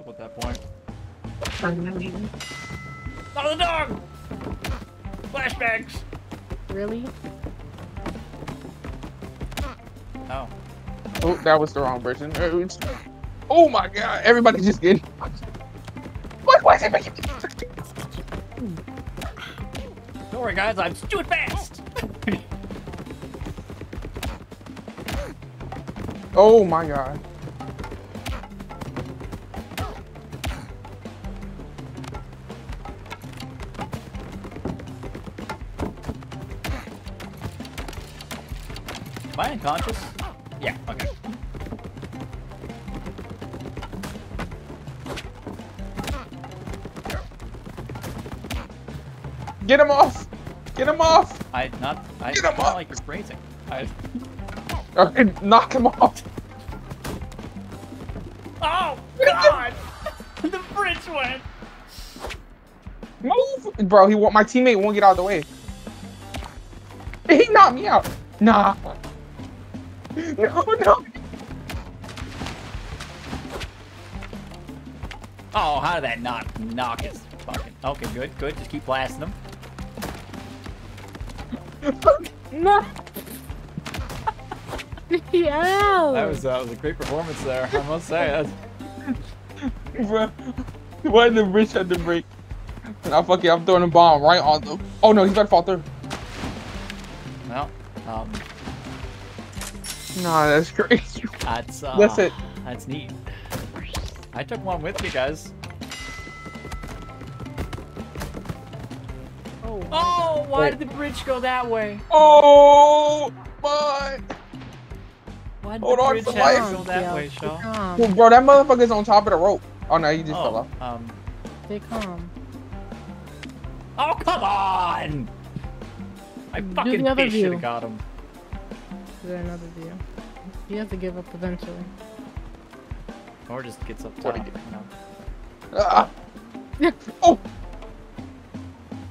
untouchable at that point. Oh, the dog! Flashbacks! Really? Oh. Oh, that was the wrong person. Uh, oh my god, everybody just getting. What was it? Don't worry, guys, I'm doing fast! oh my god. Unconscious? Yeah, okay. Get him off! Get him off! I not I Get him not up! like grazing. I Okay, knock him off! Oh god! the bridge went! Move! Bro, he want my teammate won't get out of the way. He knocked me out. Nah. No, no. Oh, how did that not knock his fucking Okay, good, good. Just keep blasting him. No. yeah. That was, uh, was a great performance there, I must say. That's... Bro, why the bridge had to break? Nah, fuck it, I'm throwing a bomb right on them. Oh no, he's about to fall through. Nah, that's crazy. that's, uh, That's it. That's neat. I took one with me, guys. Oh. Oh, why Wait. did the bridge go that way? Oh, my. Why did Hold the on bridge for have life. go that Yeah, way, Shaw? Well, bro, that motherfucker's on top of the rope. Oh no, he just fell Oh, off. um, Stay calm. oh, come on! I Do fucking the other should view. have got him. Is there another view? You have to give up eventually. Or just gets up What top, do you know. Ah. oh,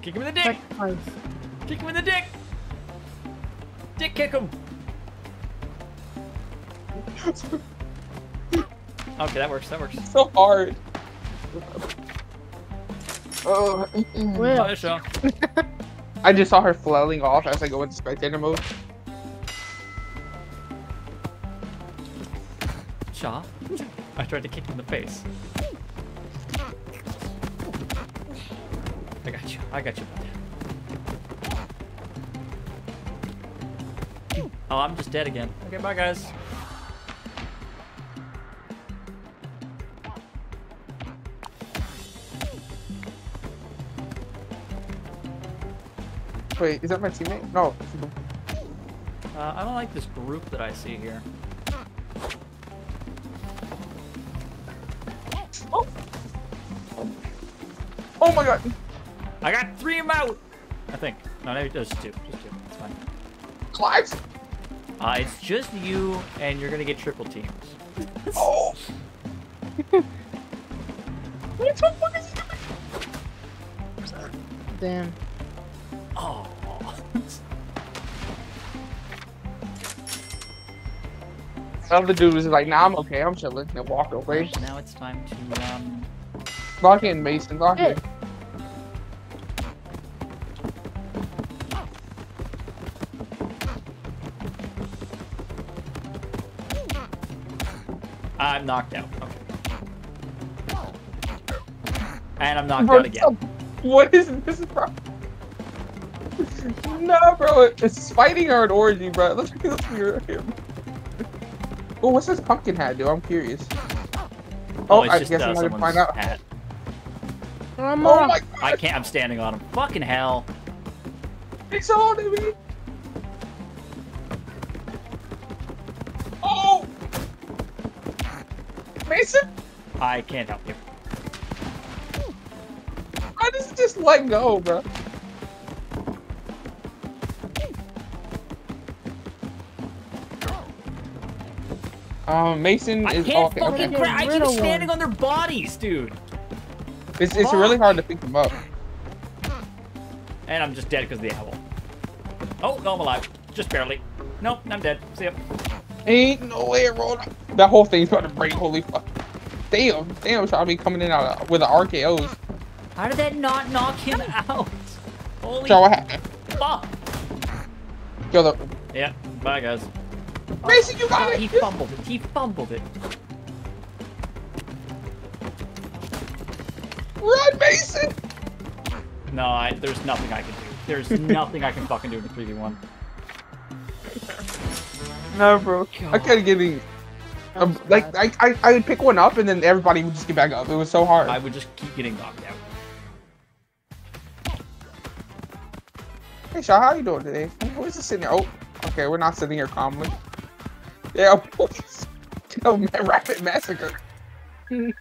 Kick him in the dick! Sacrifice. Kick him in the dick! Dick kick him! Okay, that works, that works. so hard. Oh, Will. Oh, I just saw her flailing off as I go into spectator mode. Shaw? I tried to kick him in the face. I got you. I got you. Oh, I'm just dead again. Okay, bye, guys. Wait, is that my teammate? No. Uh, I don't like this group that I see here. My god. I got three of them out! I think. No, maybe just two. Just two. It's fine. Clives. Uh, it's just you, and you're gonna get triple teams. Oh. what the fuck is he doing? Damn. Oh. The other dude was like, nah, I'm okay, I'm chilling. And walked away. now it's time to, um... Lock in, Mason, lock in. I'm knocked out. Okay. And I'm knocked Bro, out again. What is this, bro? no, bro, it's fighting or an orgy, bro. Let's hear him. Oh, what's this pumpkin hat dude? I'm curious. Oh, it's I guess uh, I'm gonna find out. hat. I'm Oh my I can't. I'm standing on him. Fucking hell. he's holding me. I can't help you. how does it just let go, bro? Um, Mason I is can't okay. fucking okay. I keep standing on their bodies, dude. It's it's really hard to pick them up. And I'm just dead because of the owl. Oh, no, I'm alive. Just barely. Nope, I'm dead. See ya. Ain't no way, bro. That whole thing's about to break. Holy fuck. Damn, damn, Shabby coming in out with the RKO's. How did that not knock him out? Holy So what happened? fuck! Yo, the Yeah, bye guys. Mason, you got Oh, it. he fumbled it. He fumbled it. Run, Mason. No, I, there's nothing I can do. There's nothing I can fucking do in the 3v1. No, bro. I can't get any. Um, like I, I, I would pick one up and then everybody would just get back up. It was so hard. I would just keep getting knocked out. Hey, Shaw, how you doing today? Who's just sitting there? Oh, okay, we're not sitting here calmly. Yeah, boys. Oh, man, rapid massacre. Can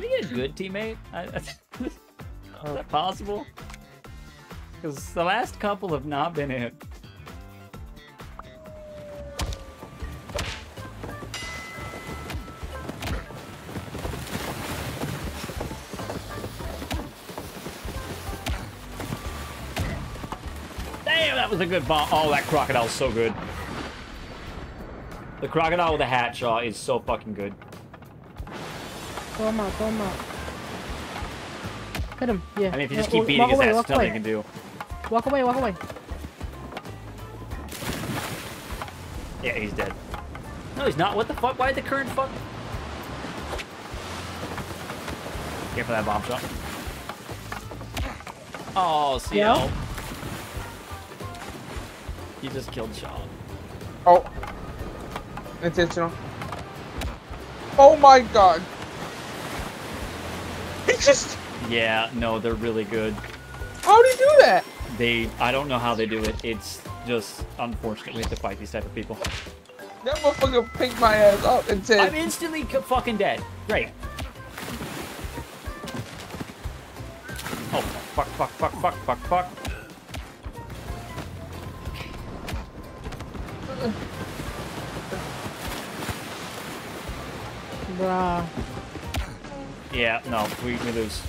we get a good teammate? Is that possible? Because the last couple have not been it. Damn, that was a good bomb. Oh, that crocodile's so good. The crocodile with the hat jaw is so fucking good. Him out, him out. Hit him, yeah. I mean, if you just keep walk beating his away, ass, walk there's nothing you can do. Walk away, walk away. Yeah, he's dead. No, he's not. What the fuck? Why the current fuck? Here for that bomb shot. Oh, CL. Yeah? Oh. You just killed Sean. Oh, intentional. Oh my god. He just. Yeah, no, they're really good. How do you do that? They, I don't know how they do it. It's just unfortunate we have to fight these type of people. That motherfucker picked my ass up and said, I'm instantly c- fucking dead. Great. Oh, fuck, fuck, fuck, fuck, fuck, fuck. Bruh. Yeah, no, we, we lose.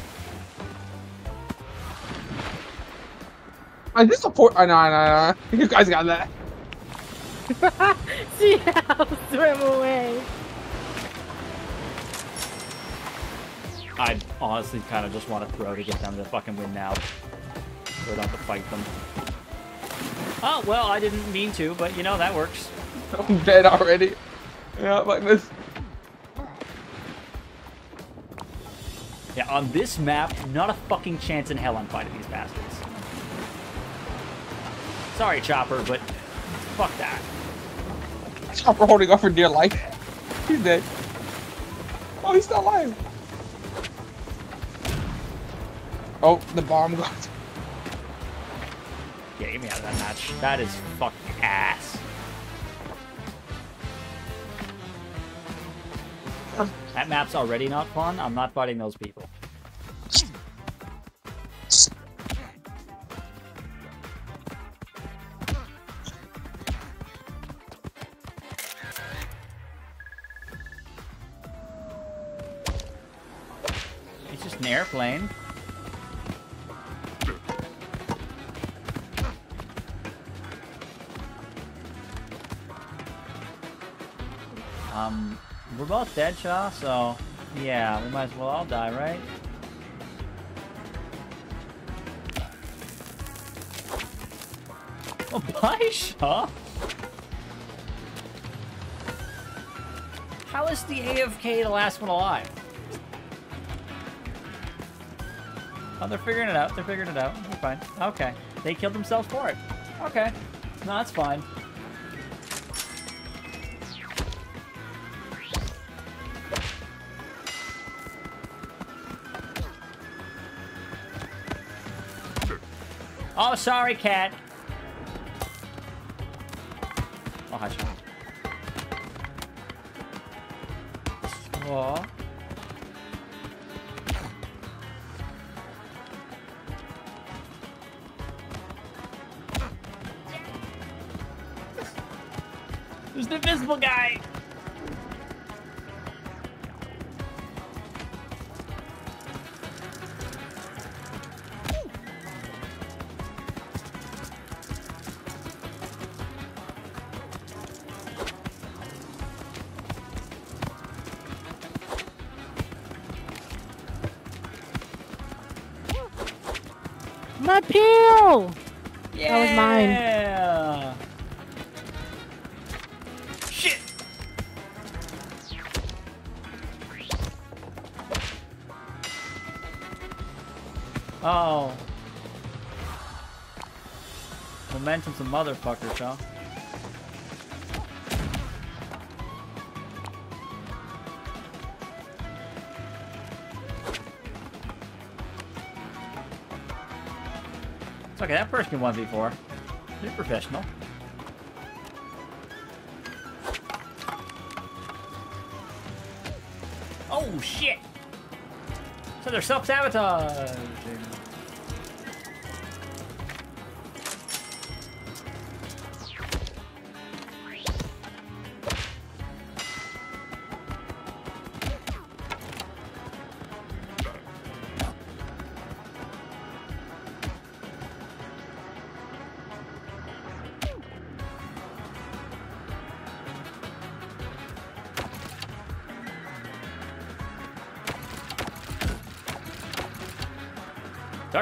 "I just support." I know, I know, I know. You guys got that. See how swim away. I honestly kind of just want to throw to get them to fucking win now. So I don't have to fight them. Oh, well, I didn't mean to, but you know, that works. I'm dead already. Yeah, like this. Yeah, on this map, not a fucking chance in hell I'm fighting these bastards. Sorry, Chopper, but fuck that. Chopper holding up for dear life. He's dead. Oh, he's still alive. Oh, the bomb got. Yeah, get me out of that match. That is fucking ass. That map's already not fun. I'm not fighting those people. It's just an airplane. Dead, Shaw, so yeah, we might as well all die, right? Oh, bye, Shaw. How is the AFK the last one alive? Oh, they're figuring it out. They're figuring it out. They're fine. Okay. They killed themselves for it. Okay. No, that's fine. Oh, sorry, cat. Oh, hush. Aw. There's the invisible guy. Yeah. Shit. Oh. Momentum's a motherfucker, huh? Okay, that person can 1v4. You're professional. Oh shit! So they're self-sabotaging.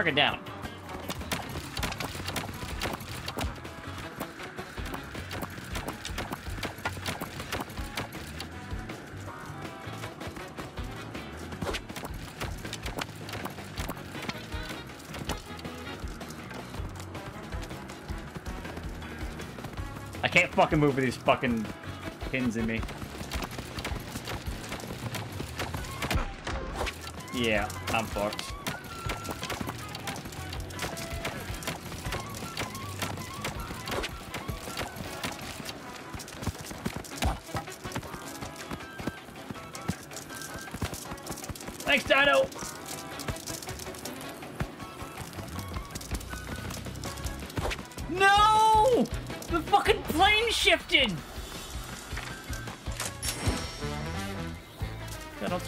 Target down. I can't fucking move with these fucking pins in me. Yeah, I'm fucked.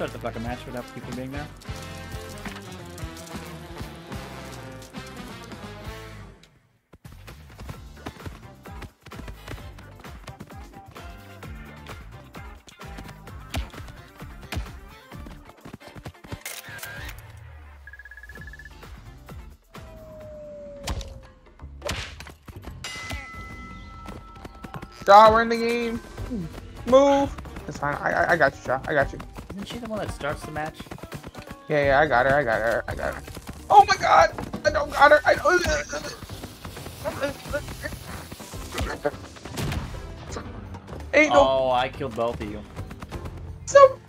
Yeah, don't start the match without people being there. Shaw, we're in the game. Move. It's fine. I, I, I got you, Shaw. I got you. Isn't she the one that starts the match? Yeah, yeah, I got her. I got her. I got her. Oh my god! I don't got her. I don't. Ain't no. Oh, I killed both of you. So.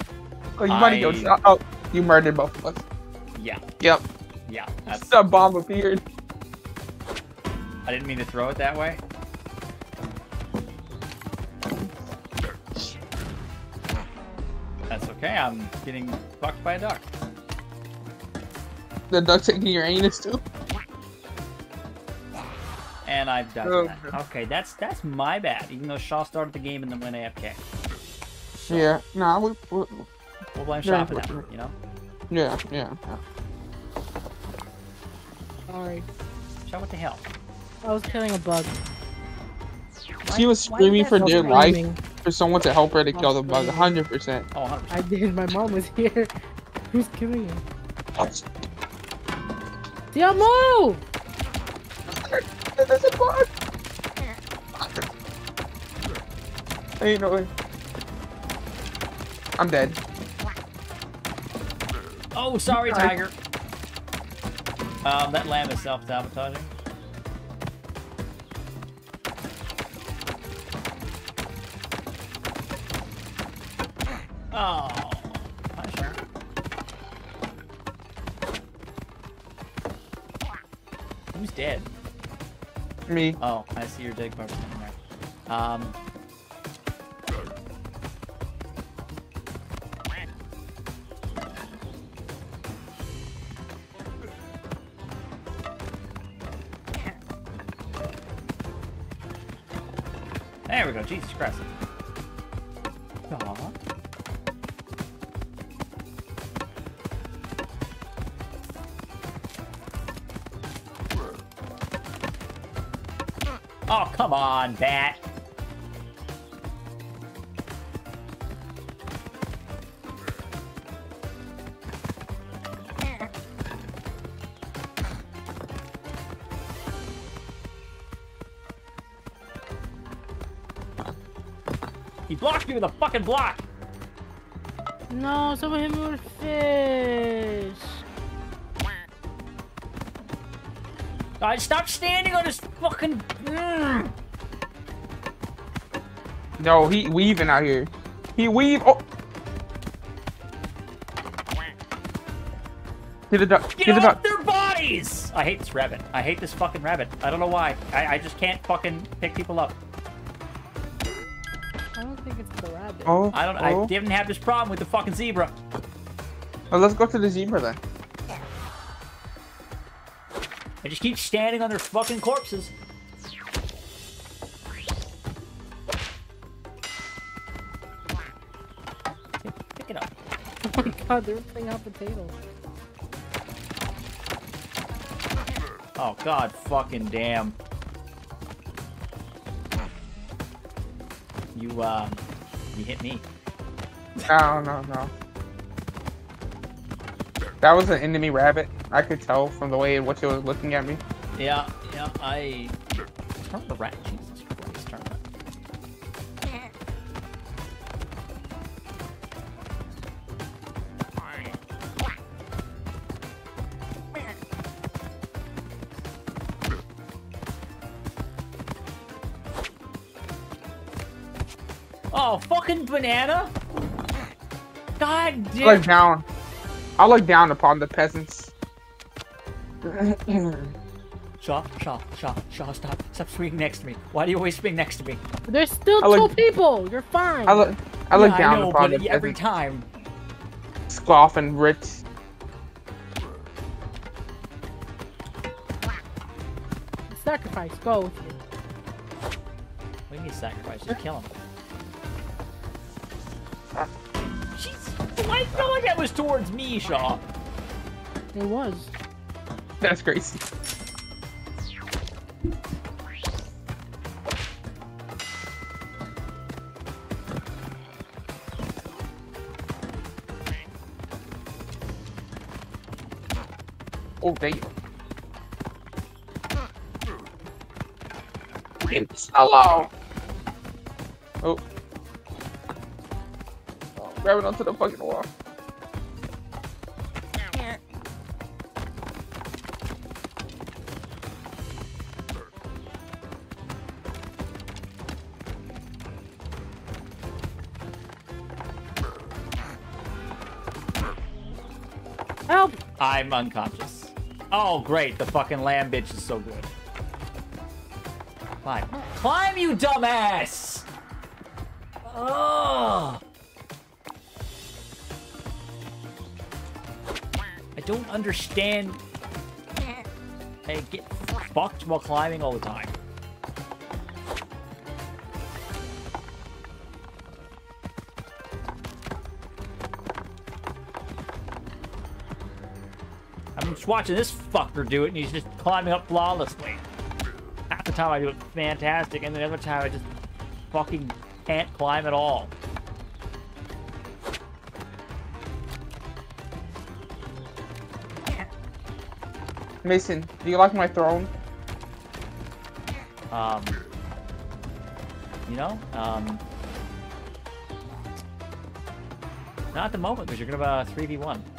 Oh, you might have killed Oh, you murdered both of us. Yeah, Yep. yeah. That's, The bomb appeared. I didn't mean to throw it that way. That's I'm getting fucked by a duck. The duck taking your anus too. And I've done Oh, that. okay. Okay, that's that's my bad, even though Shaw started the game and then went AFK. Yeah. Nah. We. we We'll blame Shaw for that, you know? yeah. Yeah. yeah. Sorry. Shaw, what the hell? I was killing a bug. She was screaming for dear life Screaming. For someone to help her to kill the I'm bug. hundred percent. Oh, 100%. I did. My mom was here. Who's killing him? Diamo! There's a bug. Ain't no way. I'm dead. Oh, sorry, Sorry. Tiger. Um, that lamb is self-sabotaging. Me. Oh, I see your dead corpse in there. Um. There we go. Jesus Christ. Come on, bat. He blocked me with a fucking block! No, someone hit me with a fish! Alright, stop standing on his fucking... Mm. No, he weaving out here. He weave. Oh. Get it up. Get Get it off up. their bodies! I hate this rabbit. I hate this fucking rabbit. I don't know why. I, I just can't fucking pick people up. I don't think it's the rabbit. Oh. I don't. Oh. I didn't have this problem with the fucking zebra. Well, let's go to the zebra then. I just keep standing on their fucking corpses. God, they're playing hot potato. Oh god, fucking damn. You uh, you hit me. No, no, no. That was an enemy rabbit. I could tell from the way in which it was looking at me. Yeah, yeah. I turn the rat. Oh, banana! God I look down. I look down upon the peasants. Shaw, Shaw, Shaw, Shaw, stop. Stop swinging next to me. Why do you always swing next to me? There's still I two people. You're fine. I look. I look Yeah, down I know, upon but the every peasants. time. Scoff and rich. Sacrifice. Go with you. What do you mean sacrifice? Just kill him. Jeez, why feel like that was towards me, Shaw? It was. That's crazy. Oh damn. Hello. Oh. oh. Grab it onto the fucking wall. I'm unconscious. Oh, great. The fucking lamb bitch is so good. Climb. Climb, you dumbass! Oh. I don't understand. I get fucked while climbing all the time. just watching this fucker do it, and he's just climbing up flawlessly. Half the time I do it fantastic, and the other time I just fucking can't climb at all. Mason, do you like my throne? Um, you know, um, not at the moment because you're gonna have a 3v1.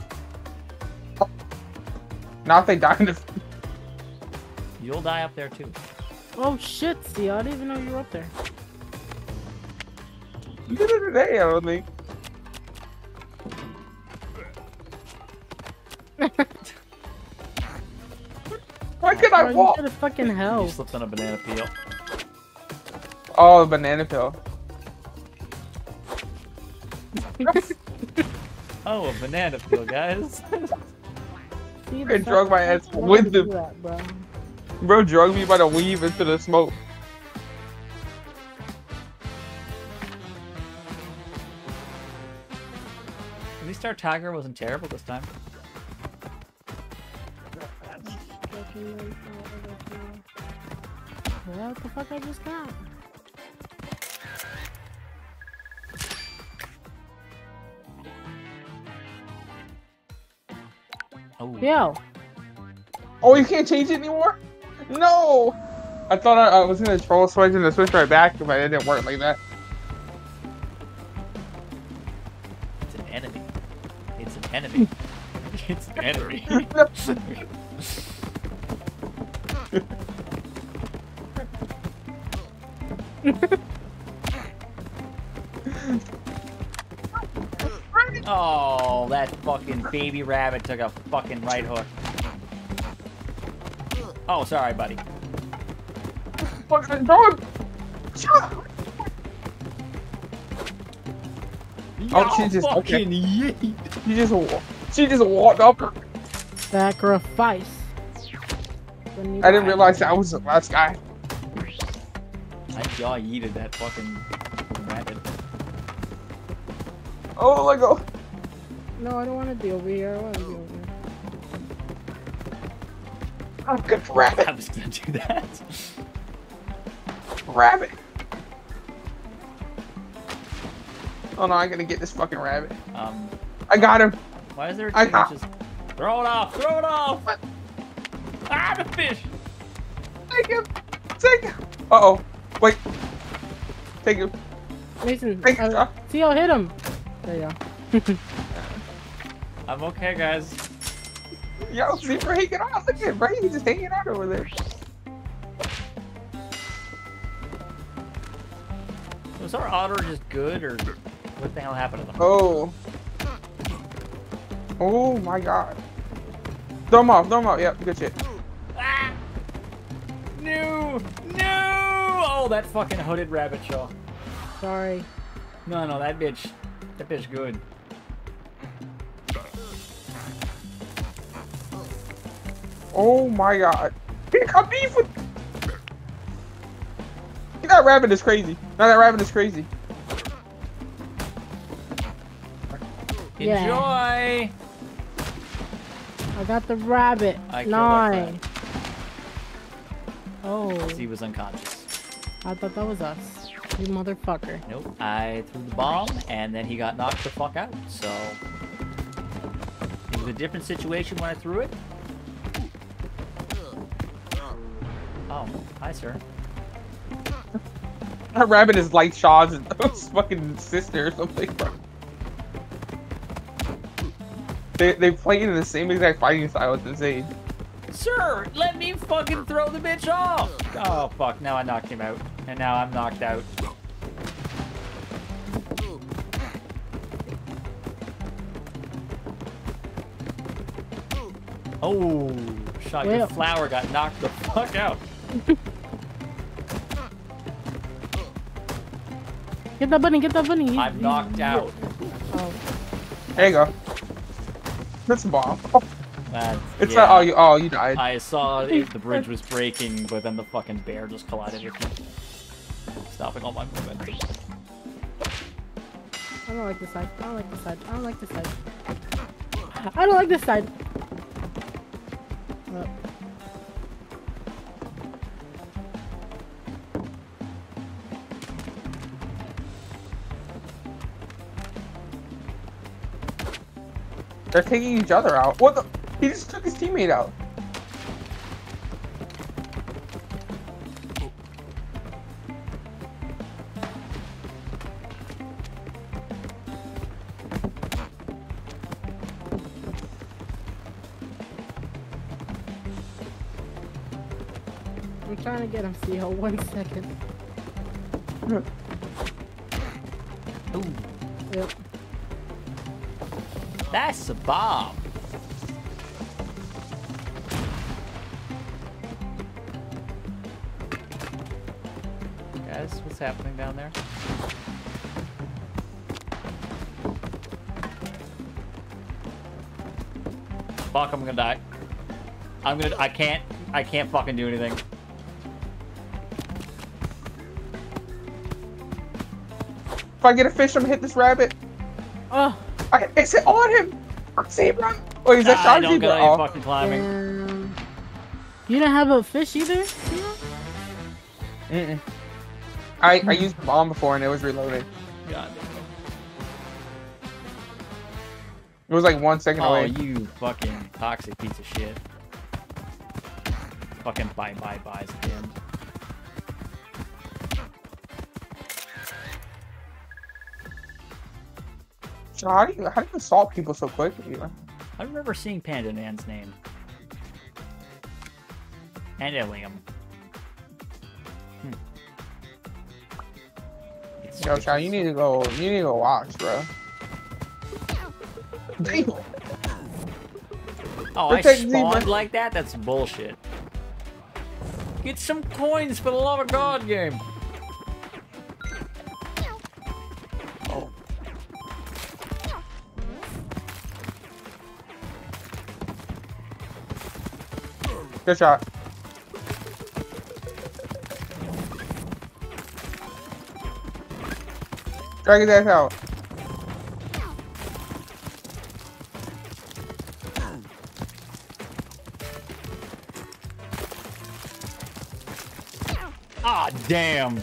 Now if they die in this... You'll die up there too. Oh shit, see, I didn't even know you were up there. You did it today, I don't think. Why can I walk? You to fucking hell. You slipped on a banana peel. Oh, a banana peel. oh, a banana peel, guys. See, I the drug my ass with would the- that, bro. Bro drug me by the weave into the smoke. At least our tiger wasn't terrible this time. What the fuck I just got? Yeah. Oh, you can't change it anymore? No! I thought I, I was gonna troll switch and switch right back, but it didn't work like that. It's an enemy. It's an enemy. it's an enemy. oh, that fucking baby rabbit took a fucking right hook. Oh, sorry, buddy. Fucking dog. Oh, she just- okay. fucking yeet. She just she just walked up. Sacrifice. I didn't realize that was the last guy. I jaw yeeted that fucking rabbit. Oh, let go. No, I don't want to be over here. I want to be over here. I'm good for rabbit. I was gonna do that. Rabbit. Oh no, I gotta get this fucking rabbit. Um, I got him. why is there I two got- inches? Throw it off! Throw it off! What? Ah, the fish! Take him. Take him. Uh oh. Wait. Take him. Mason, Thank you, uh, Josh. Theo, hit him. There you go. I'm okay, guys. Yo, see, bro, he get out. Look at bro, he's just hanging out over there. Was our otter just good, or what the hell happened to them? Oh. Oh my god. Throw him off. Throw him off. Yep, good shit. Ah! No! No! Oh, that fucking hooded rabbit show. Sorry. No, no, that bitch. That bitch good. Oh my god. He got beef with. That rabbit is crazy. Now that rabbit is crazy. Yeah. Enjoy! I got the rabbit. I Nine. Oh, He was unconscious. I thought that was us. You motherfucker. Nope. I threw the bomb, and then he got knocked the fuck out. So it was a different situation when I threw it. Oh, hi, sir. That rabbit is like Shaw's fucking sister or something, bro. They they play in the same exact fighting style. It's insane. Sir, let me fucking throw the bitch off. Oh fuck! Now I knocked him out, and now I'm knocked out. Oh, shot your Well- flower got knocked the fuck out. Get that bunny, get that bunny. He- I'm knocked out. Oh, There you go. That's a bomb. Oh, That's, it's yeah. not. Oh, you. Oh, you died. I saw it, the bridge was breaking, but then the fucking bear just collided with me, stopping all my movement. I don't like this side. I don't like this side. I don't like this side. I don't like this side. Uh, They're taking each other out. What the? He just took his teammate out. I'm trying to get him, Theo. One second. That's a bomb. Guys, what's happening down there? Fuck, I'm gonna die. I'm gonna. I can't. I can't fucking do anything. If I get a fish, I'm gonna hit this rabbit. Oh, I, it's it on him. Zebra. Oh, is that I Shaw's don't zebra? got any Oh. fucking climbing. damn. You didn't have a fish either? Mm-mm. I I used the bomb before and it was reloaded. God. It was like one second Oh, away. you fucking toxic piece of shit. Fucking bye bye buys at how do you how do you assault people so quickly? I remember seeing Panda Man's name. And Ilium. Hmm. Yo, Shaw, you need to go. You need to go watch, bro. Oh, I spawned like that? That's bullshit. Get some coins for the love of God game. Good shot. Drag his ass out. Ah, damn.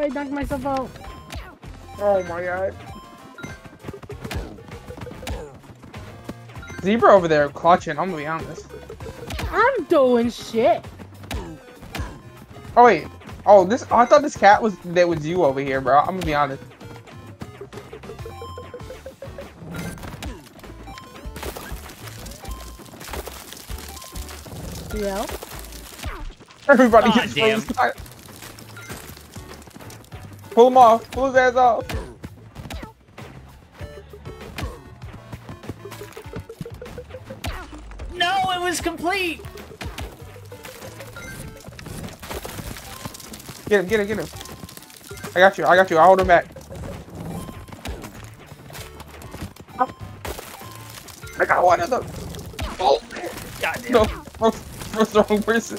I knocked myself out. Oh my god. Zebra over there clutching, I'm gonna be honest. I'm doing shit. Oh wait. Oh this oh, I thought this cat was that was you over here, bro. I'm gonna be honest. Yeah. Everybody gets damn. damn. Pull him off. Pull his ass off. No, it was complete. Get him, get him, get him. I got you, I got you. I'll hold him back. I got one of them. Oh, God damn. no. Bro, bro's the wrong person.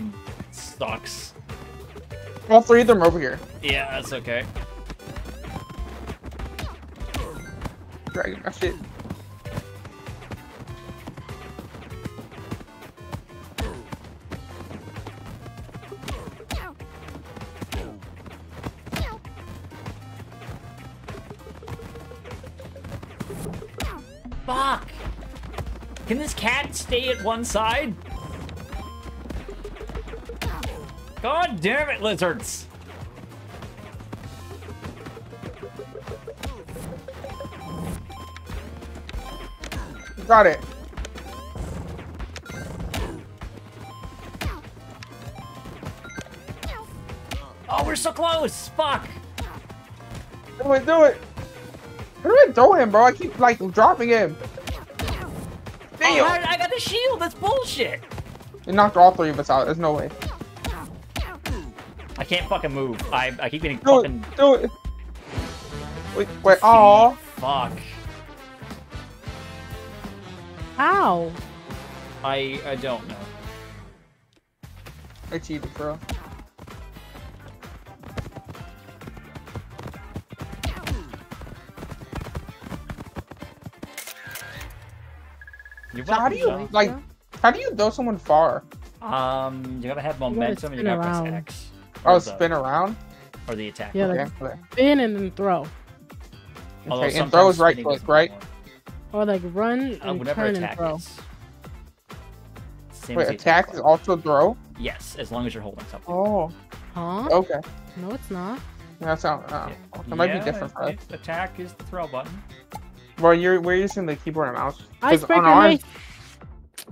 Fucking sucks. All three of them over here. Yeah, that's okay. Dragging my shit. Fuck! Can this cat stay at one side? God damn it, lizards! Got it. Oh, we're so close! Fuck! Do it, do it. How do I throw him, bro? I keep like dropping him. Oh, Damn. I, I got the shield! That's bullshit! It knocked all three of us out. There's no way. I can't fucking move. I, I keep getting Do fucking... it, do it. Wait, wait. Aw. Fuck. How? I, I don't know. I cheated, bro. So how do you like? How do you throw someone far? Um, you gotta have momentum and you gotta press. X. Oh, Or the- spin around. Or the attack. Yeah, like Okay. Okay. spin and then throw. Okay, and throw is right click, right? Or like run Uh, and whatever turn and attack throw. is. Same Wait, as attack is also throw. Yes, as long as you're holding something. Oh, Huh? okay. No, it's not. That's sounds. Uh, that might Yeah, be different for us. it- Attack is the throw button. Well, you're we're using the keyboard and mouse. 'Cause Icebreaker, on ours.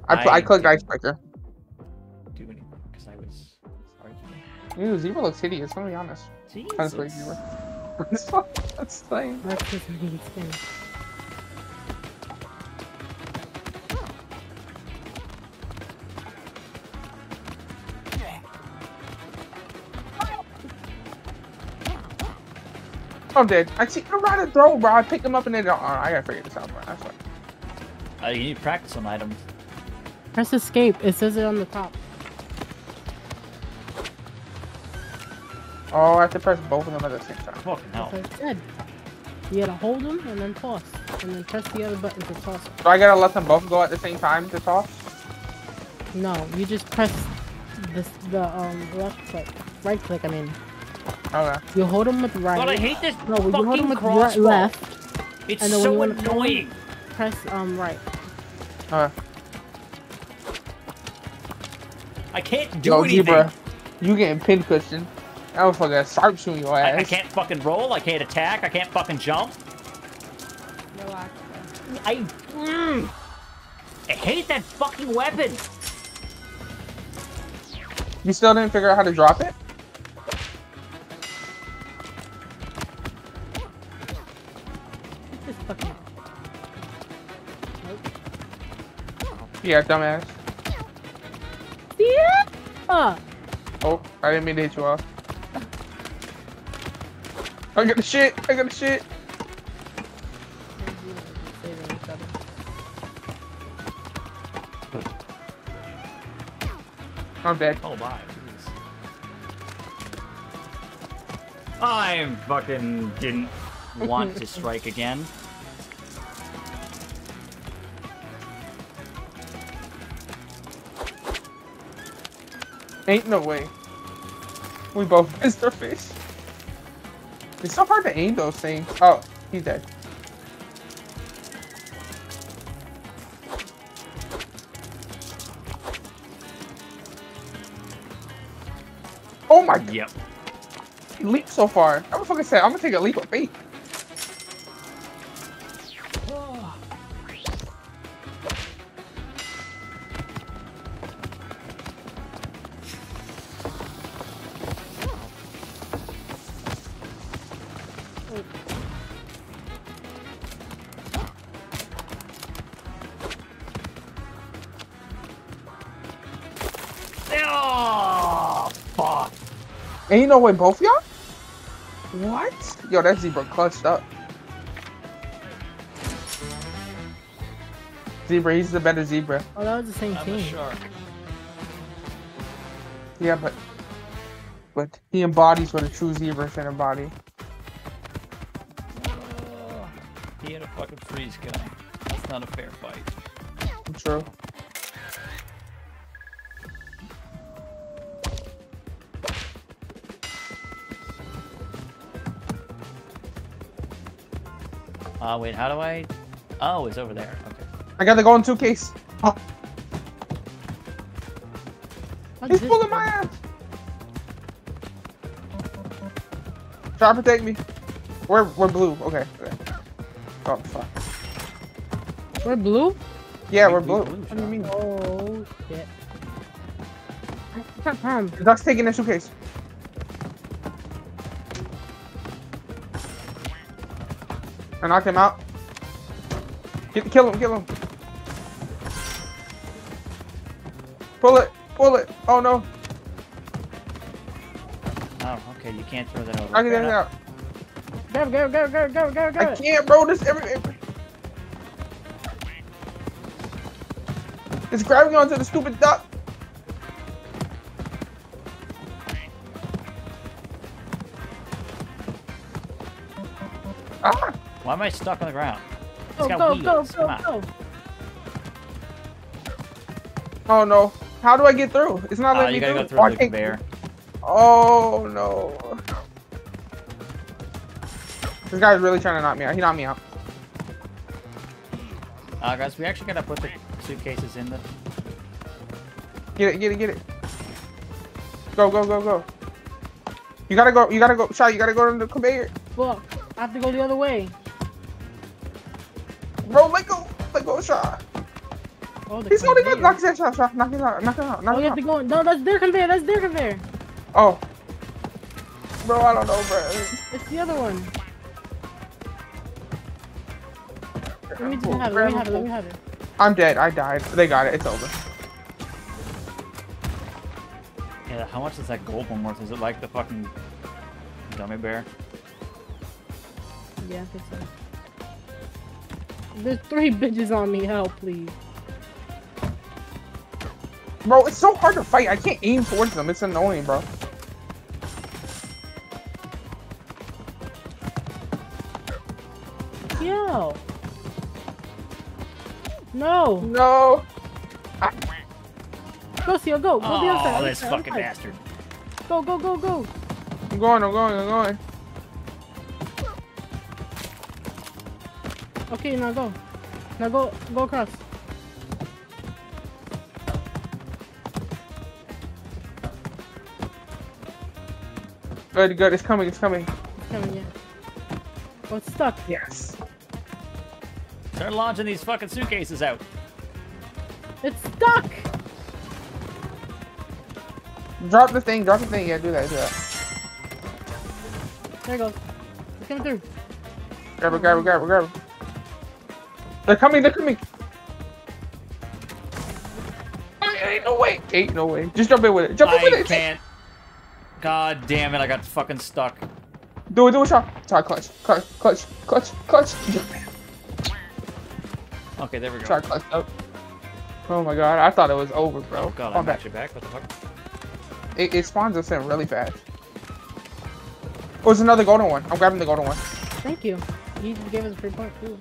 I, I I clicked didn't- icebreaker. Ooh, Zebra looks hideous, I'm gonna be honest. Jesus. Kind of like Zebra. That's That's fine. That's just really insane. I'm dead. I see. I ran a throw, bro. I picked him up and then oh, I gotta figure this out, bro. That's fine. Uh, you need practice on items. Press escape. It says it on the top. Oh, I have to press both of them at the same time. Fucking hell. That's what I said. You gotta hold them and then toss. And then press the other button to toss. So I gotta let them both go at the same time to toss? No, you just press this, the um left click. Right click, I mean. Okay. You hold them with right. God, I hate this No, you hold fucking them with right, crossbow. left. It's And then when so you wanna annoying. Press um right. Okay. I can't do Yo, anything. Zebra, you getting pin cushion. That was fucking sharp shooting your ass. I, I can't fucking roll. I can't attack. I can't fucking jump. Relax. I. Mm, I hate that fucking weapon. You still didn't figure out how to drop it? Just fucking. Nope. Yeah, dumbass. Yeah. Oh, I didn't mean to hit you off. I got the shit. I got the shit. saving each other. I'm dead. Oh my. I fucking didn't want to strike again. Ain't no way. We both missed our face. It's so hard to aim those things. Oh, he's dead. Oh my god, Yep. he leaped so far. I'm gonna fucking say, I'm gonna take a leap of faith. Ain't know way both y'all? What? Yo, that zebra clutched up. Zebra, he's the better zebra. Oh, that was the same I'm a team. shark. Yeah, but but he embodies what a true zebra should embody. Oh, he had a fucking freeze guy. That's not a fair fight. True. Uh, wait, how do I? Oh, it's over there. Okay. I got the golden two case. Oh, How'd he's pulling my ass. Try to protect me. We're we're blue. Okay. Oh fuck. We're blue? Yeah, We- we're blue. blue, What do you mean? Oh, shit. The duck's taking the suitcase. I knocked him out. Get, kill him, kill him. Pull it, pull it. Oh no, Oh, okay. You can't throw that over. knock it Fair in out. go, go, go, go, go, go, go. I can't, bro. This every. every- It's grabbing onto the stupid duck. Why am I stuck on the ground? Go, got go, wheels. go, Come go, on. go. Oh no. How do I get through? It's not Uh, letting you me gotta go through. through Oh, I the can't- conveyor. Oh no. This guy's really trying to knock me out. He knocked me out. Uh, guys, we actually gotta put the suitcases in the. Get it, get it, get it. Go, go, go, go. You gotta go, you gotta go, Shot, you gotta go to the conveyor. Look, I have to go the other way. Bro, let go, let go, Shot. Oh, the He's holding up, conveyor. knock his head, Shot, Shot, knock him out, knock him out, knock Oh, you him have to out. go. No, that's their conveyor. That's their conveyor. Oh. Bro, I don't know, bro. It's the other one. Let me just have it. Let me have it. Let me have it. I'm dead, I died. They got it, it's over. Yeah, how much is that gold one worth? Is it like the fucking gummy bear? Yeah, I think so. There's three bitches on me. Help, please. Bro, it's so hard to fight. I can't aim towards them. It's annoying, bro. Yo. No. No. Go, Seal, go. Go the other side. Oh, other this fucking bastard. Go, go, go, go. I'm going, I'm going, I'm going. Okay, now go. Now go, go across. Good, good. It's coming, it's coming. It's coming, yeah. Oh, it's stuck. Yes. Start launching these fucking suitcases out. It's stuck. Drop the thing, drop the thing. Yeah, do that, do that. There it goes. It's coming through. Grab it, grab it, grab it, grab it. They're coming, they're coming. Ain't no way. Ain't no way. Just jump in with it. Jump in with it! I can't. God damn it, I got fucking stuck. Do it, do it, shot. Sorry, clutch, clutch, clutch, clutch, clutch. Okay, there we go. Sorry, clutch up. Oh my god, I thought it was over, bro. Oh god, I'm back. actually back. What the fuck? It, it spawns us in really fast. Oh, it's another golden one. I'm grabbing the golden one. Thank you. He just gave us a free point, too.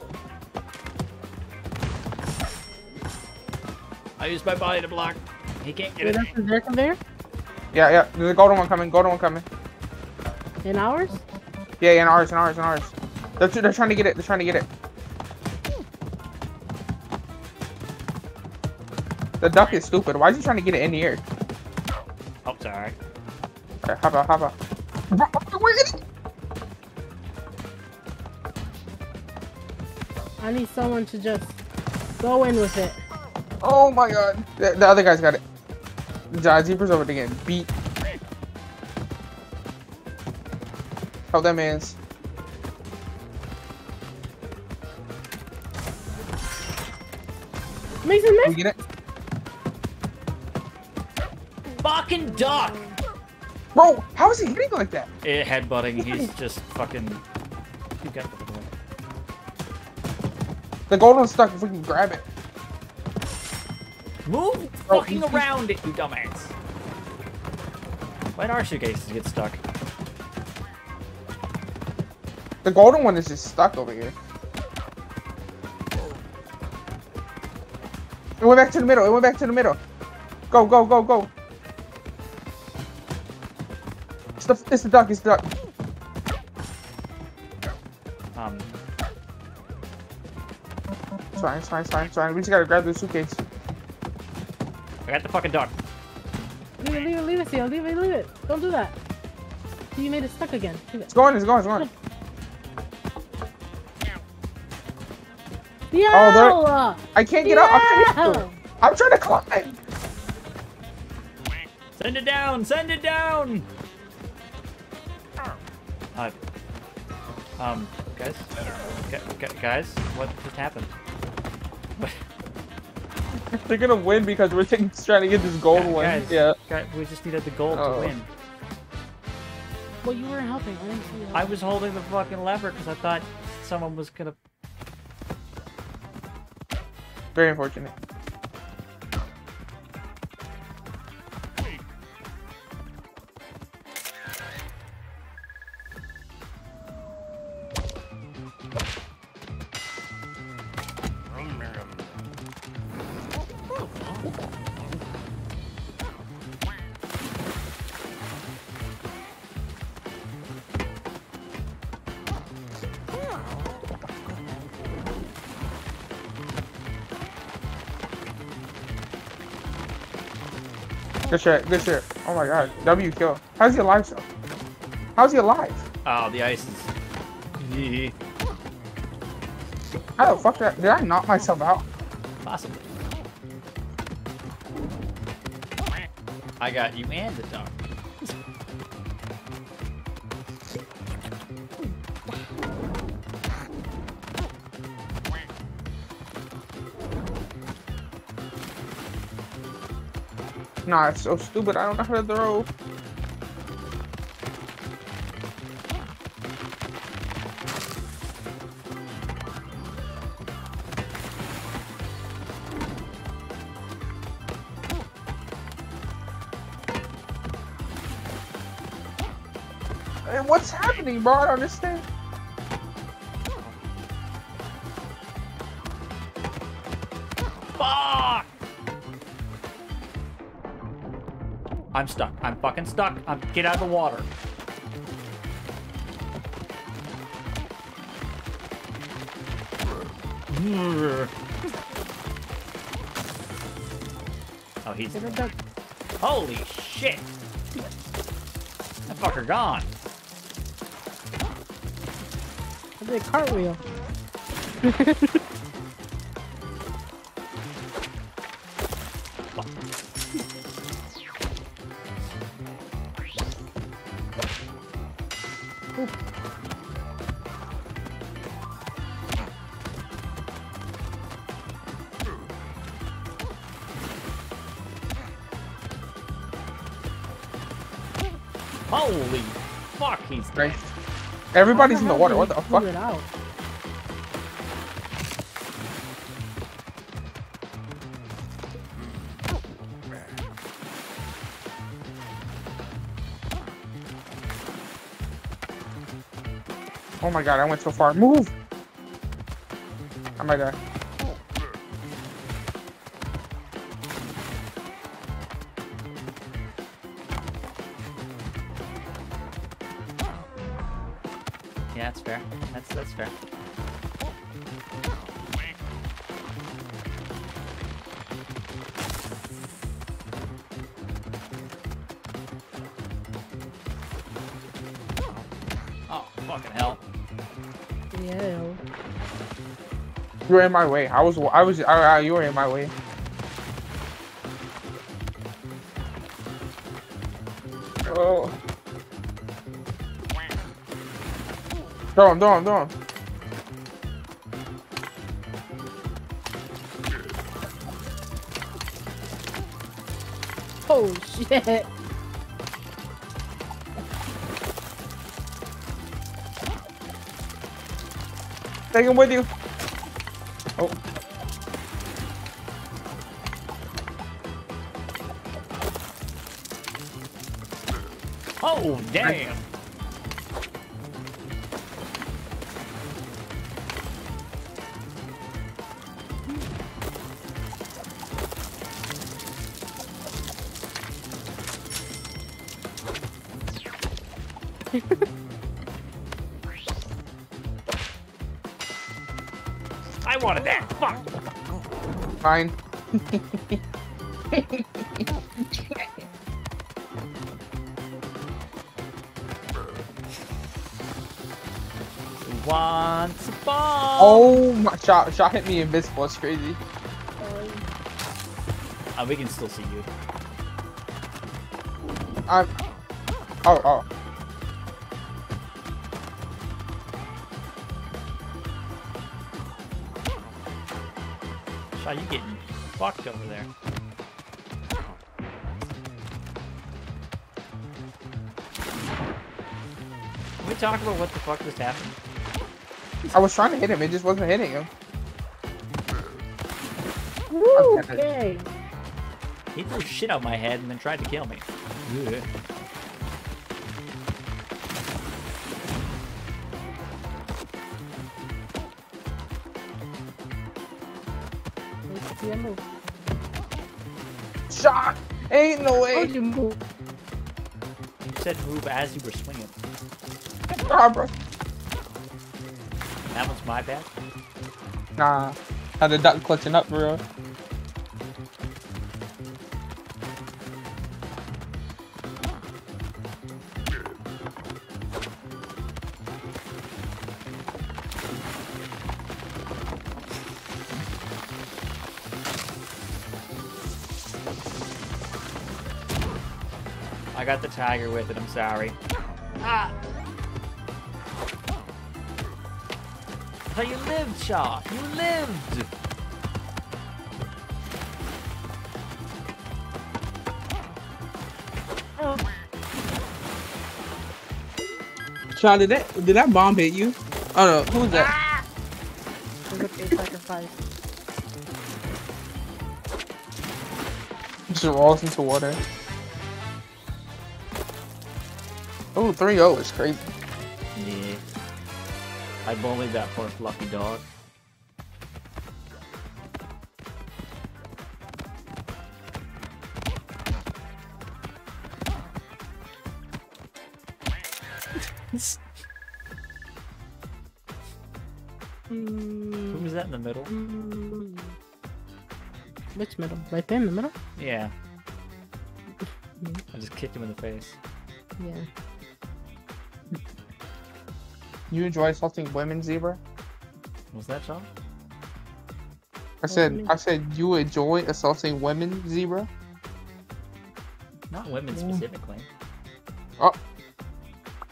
I used my body to block. He can't get Wait, it. There, the there? Yeah, yeah. There's a golden one coming. Golden one coming. In ours? Yeah, in ours, and ours, and ours. They're, they're trying to get it. They're trying to get it. The duck is stupid. Why is he trying to get it in the air? Oh, sorry. Okay, hop out, hop out. Where is it? I need someone to just go in with it. Oh my god. The, the other guy's got it. John Zebra's over there getting beat. Oh, that man's. Mason, We Mason! get it? Fucking duck! Bro, how is he hitting like that? Eh, headbutting, he's just fucking. You got the one. The golden one's stuck if we can grab it. Move Oh, fucking he's- around it, you dumbass. Why'd our suitcases get stuck? The golden one is just stuck over here. It went back to the middle. It went back to the middle. Go, go, go, go. It's the, it's the duck. It's the duck. Um, It's fine, it's fine, it's fine, it's fine. We just gotta grab the suitcase. I got the fucking duck. Leave it, leave it, leave it, Seal. Leave it, leave it. Don't do that. You made it stuck again. Leave it. It's going, it's going, it's going. Yo! Oh, I can't get up. I'm trying, Yo! I'm trying to climb. Send it down! Send it down! Uh, um, guys? Gu- gu- Guys? What just happened? They're gonna win because we're taking, trying to get this gold one. Guys, Yeah. guys, we just needed the gold Oh. to win. Well, you weren't helping. I didn't see you. I was holding the fucking lever because I thought someone was gonna. Very unfortunate. Shit, good shit. Oh my god. W kill. How's he alive so? How's he alive? Oh, the ice is. How the fuck did I, did I knock myself out? Possibly. I got you and the dog. Nah, it's so stupid. I don't know how to throw. what's happening, bro? I don't understand. I'm stuck. I'm fucking stuck. I'm get out of the water. Oh, he's Get a duck. holy shit! That fucker gone. I did a cartwheel. Everybody's in the water. What he the fuck? It out? Oh my god, I went so far. Move! I might die. Fucking hell. Yeah. You were in my way. I was. I was. I, I, you were in my way. Oh. Throw him, throw him, throw him. Oh shit. Take him with Fine. Once. Oh my shot! Shot hit me invisible. It's crazy. Oh, we can still see you. I'm. Oh oh. You getting fucked over there. Can we talk about what the fuck just happened? I was trying to hit him. It just wasn't hitting him. Woo, Okay. okay. He threw shit out my head and then tried to kill me. Ugh. Let's move. Shot. Ain't no How'd way. Oh, you move? You said move as you were swinging. Bro. That one's my bad. Nah. Had the duck clutching up, bro. The tiger with it, I'm sorry. Ah! Oh, you lived, Shaw! You lived! Sean, did that did that bomb hit you? Oh no, who was that? There's a big sacrifice. Just rolls into water. Oh, 3-0 is crazy. Yeah. I bullied that poor fluffy dog. Mm, Who's that in the middle? mm. Which middle? Right there in the middle? Yeah. I just kicked him in the face. Yeah. You enjoy assaulting women, Zebra? Was that Sean? I said, me- I said you enjoy assaulting women, Zebra? Not women Yeah. specifically.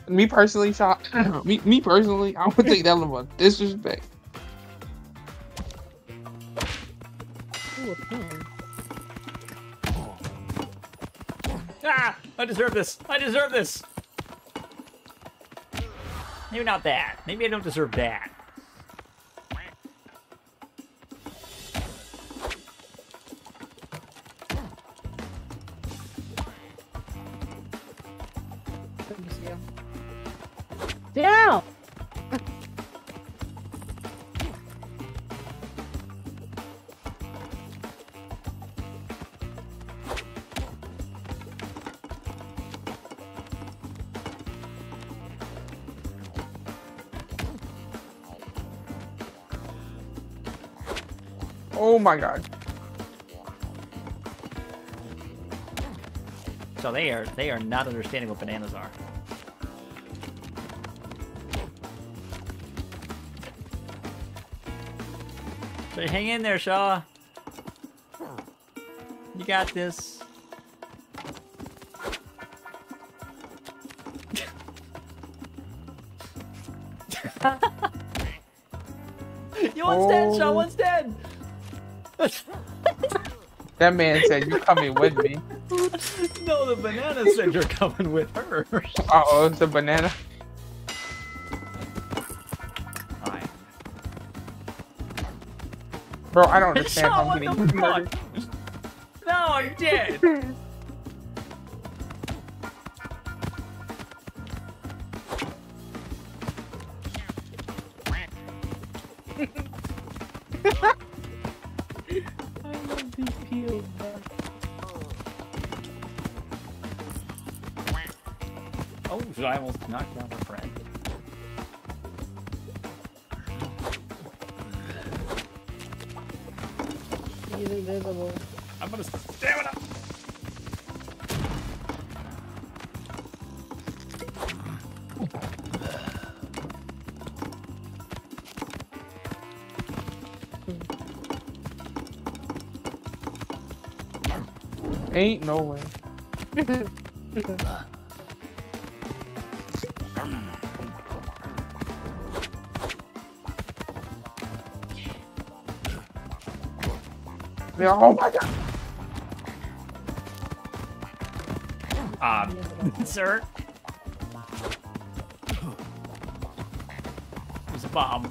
Me personally, shot. me, me personally, I would take that level of disrespect. Ooh, a pen. Ah! I deserve this! I deserve this! Maybe not that. Maybe I don't deserve that. Oh my god. So they are they are not understanding what bananas are. So hang in there, Shaw. You got this. That man said you coming with me. no, the banana said you're coming with her. Uh oh, it's a banana. Alright. Bro, I don't understand Shaw, how what the fuck? No, I'm dead. Oh, so I almost knocked down my friend. He's invisible. Ain't no way. Yeah, oh my god. Um, sir? There's a bomb.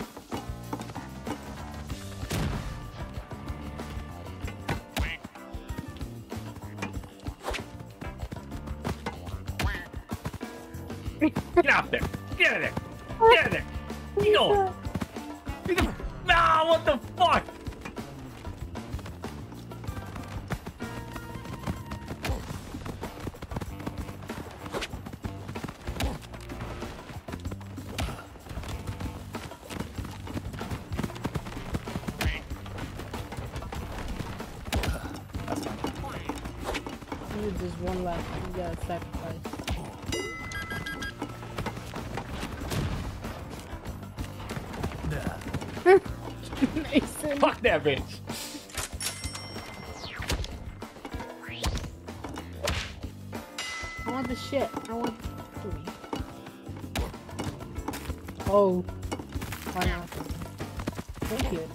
Mason. Fuck that bitch! I want the shit. I want. Oh. Why not? Thank you.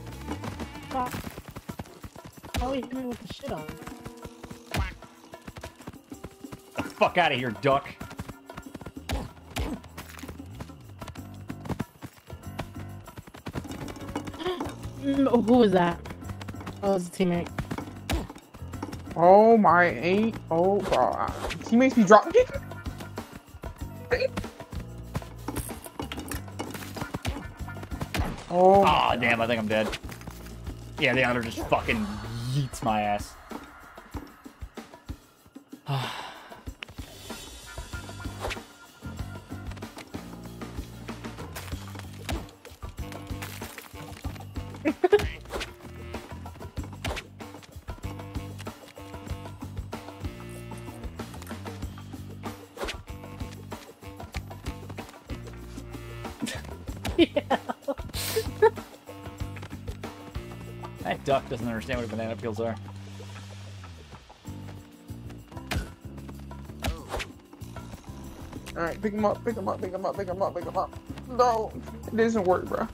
Fuck. Oh, he hit me with the shit on. The fuck out of here, duck! Who was that? Oh, it was a teammate. Oh my ain't. Oh, bro. uh, He makes me drop kick. Oh, Aw, damn, I think I'm dead. Yeah, the otter just fucking yeets my ass. Doesn't understand what banana peels are. all right, pick him up, pick him up, pick him up, pick him up, pick him up. No, it doesn't work, bro.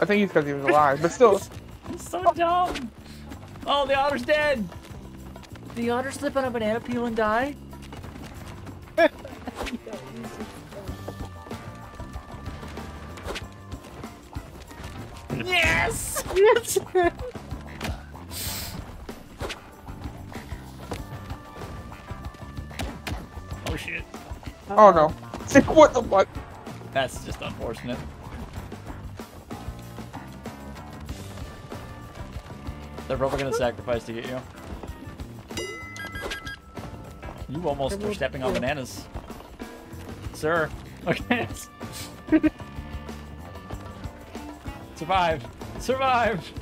I think it's because he was alive, but still. It's so dumb. Oh, the otter's dead. The otter slip on a banana peel and die? Oh no. What the fuck? That's just unfortunate. They're probably gonna sacrifice to get you. You almost were stepping on bananas. Sir. Okay. Survive. Survive.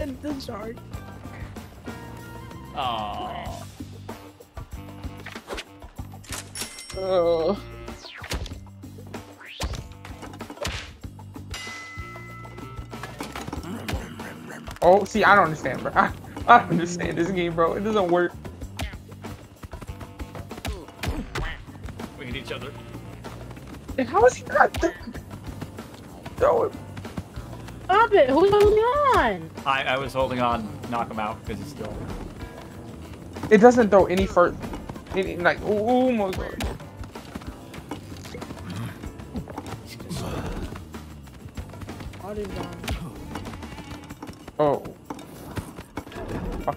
And the shark. Oh. Uh, oh, see, I don't understand, bro. I, I don't understand this game, bro. It doesn't work. We hit each other. And how is he not th- throw it? Stop it! Who's holding on? I, I was holding on, knock him out because he's still. It doesn't throw any further. Any, like, oh my god.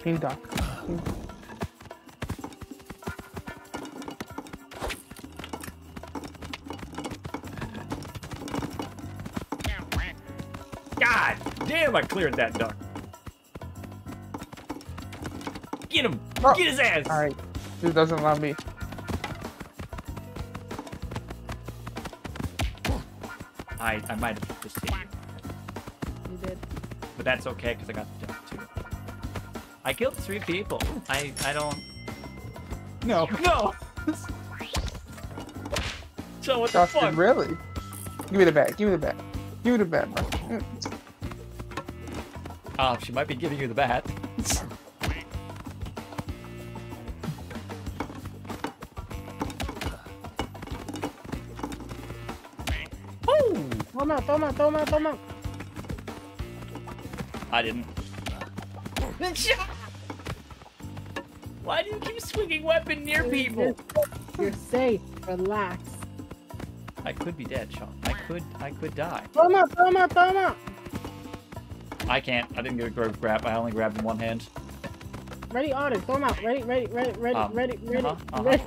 Fucking duck. God damn! I cleared that duck. Get him! Oh. Get his ass! Alright. This doesn't love me. I I might have just hit you, You did. but that's okay because I got the duck too. I killed three people. I I don't. No no. so what the fuck? really? Give me the bag. Give me the bag. Give me the bag, bro. Oh, she might be giving you the bat. Woo! Toma, toma, toma, toma. I didn't. Why do you keep swinging weapon near people? You're safe. Relax. I could be dead, Sean. I could, I could die. Toma, toma, toma. I can't. I didn't get a grab. grab. I only grabbed in one hand. Ready, Otter. Toma. Ready, ready, ready, ready, Um, ready, ready, uh-huh, ready.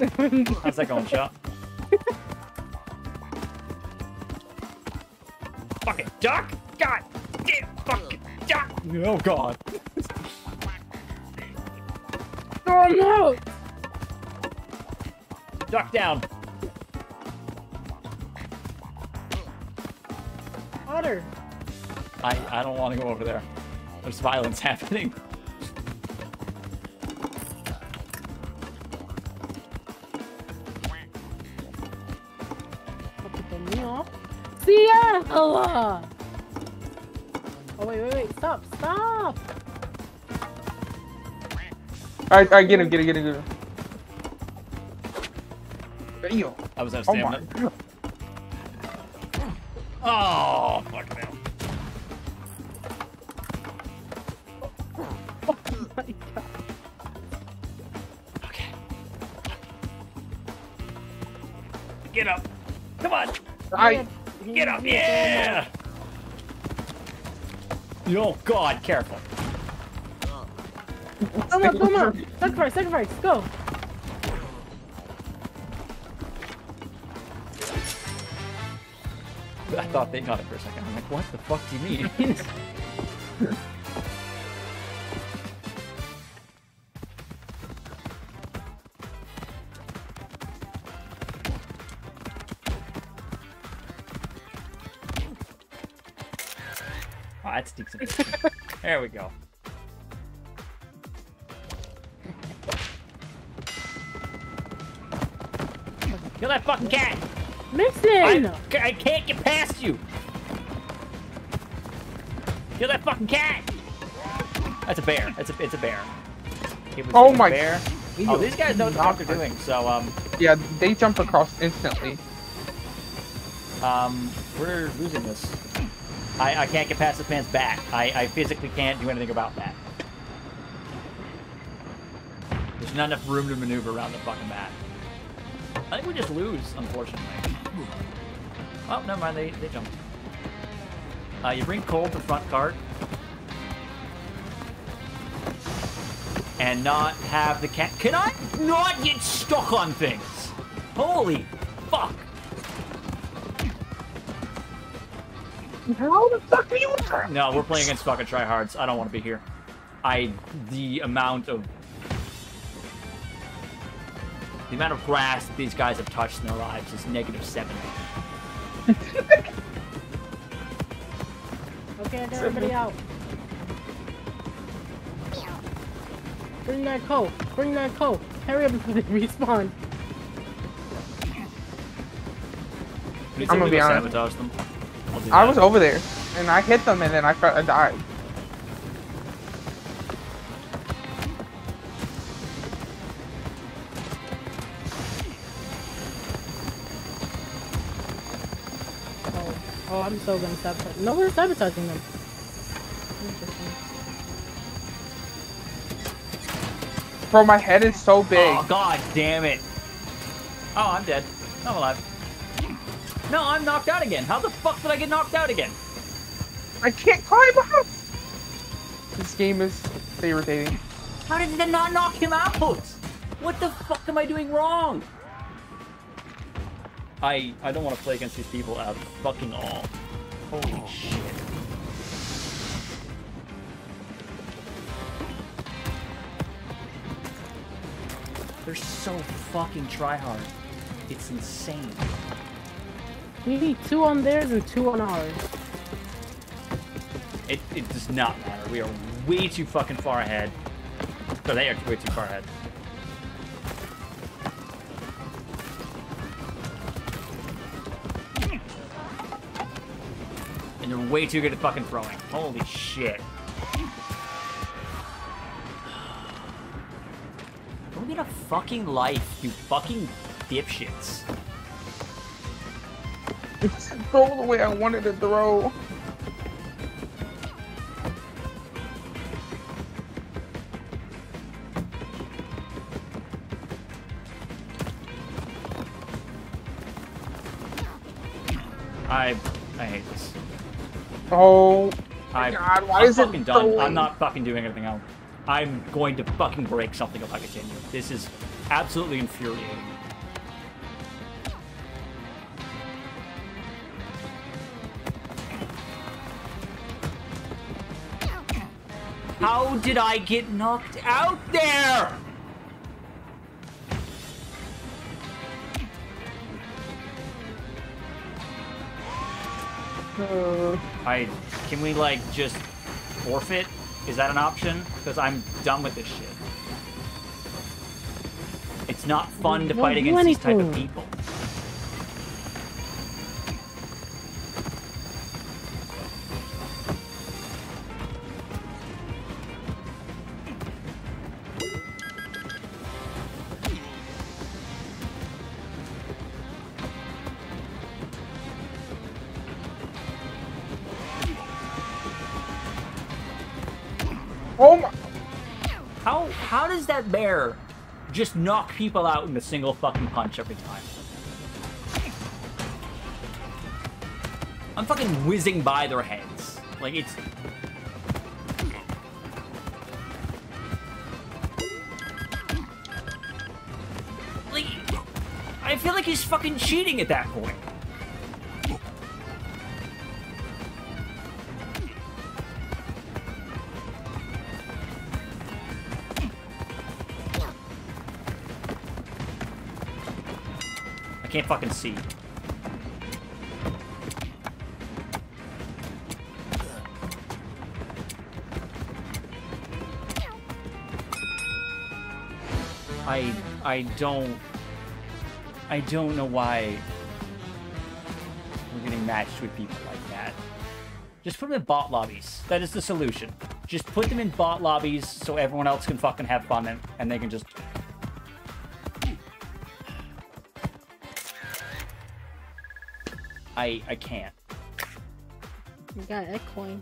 How's that going, shot? fucking duck! God damn fucking duck! Oh god. Oh no! Duck down. Otter. I, I don't want to go over there. There's violence happening. Papito mío. Ciela! Oh, wait, wait, wait. Stop, stop! Alright, alright, get him, get him, get him, get him. Damn. I was out of Oh my stamina. god. Oh, fuck hell. Oh my god. Okay. Get up. Come on. I, Get up. Yeah. Oh god, careful. Toma, toma! Sacrifice, sacrifice, go! I thought they got it for a second. I'm like, what the fuck do you mean? oh, that's decent. there we go. Kill that fucking cat! Mixon! I, I can't get past you! Kill that fucking cat! That's a bear. That's a, it's a bear. It Oh my- bear. Oh, these guys know what the fuck they're doing, so, um, Yeah, they jump across instantly. um, we're losing this. I, I can't get past this man's back. I, I physically can't do anything about that. There's not enough room to maneuver around the fucking map. Think we just lose, unfortunately. Oh, never mind, they, they jumped. Uh, you bring coal to front cart. And not have the cat. Can I not get stuck on things? Holy fuck. How the fuck are you? No, we're playing against fucking tryhards. I don't want to be here. I the amount of the amount of grass that these guys have touched in their lives is negative seven. Okay, I got everybody out. Bring that coat. Bring that coat. Hurry up before they respawn. I'm gonna be honest. Them. I'll do I that. was over there, and I hit them, and then I, I died. Oh, I'm so gonna sabotage. No, we're sabotaging them. Bro, my head is so big. Oh god damn it! Oh, I'm dead. I'm alive. No, I'm knocked out again. How the fuck did I get knocked out again? I can't climb up. This game is irritating. How did they not knock him out? What the fuck am I doing wrong? I I don't want to play against these people at fucking all. Holy oh. shit. They're so fucking tryhard. It's insane. We need two on theirs and two on ours. It, it does not matter. We are way too fucking far ahead. So they are way too far ahead. Way too good at fucking throwing. Holy shit. Throw me a fucking life, you fucking dipshits. It's throw the way I wanted to throw. Oh, I, God, why I'm is it fucking done. I'm not fucking doing anything else. I'm going to fucking break something if I continue. This is absolutely infuriating. How did I get knocked out there? Uh, I can we like just forfeit? Is that an option? Because I'm done with this shit. It's not fun to fight against these type of people. Just knock people out in a single fucking punch every time? I'm fucking whizzing by their heads. Like it's Like I feel like he's fucking cheating at that point. Can't fucking see. I I don't I don't know why we're getting matched with people like that. Just put them in bot lobbies. That is the solution. Just put them in bot lobbies so everyone else can fucking have fun and, and they can just I I can't. You got echoing.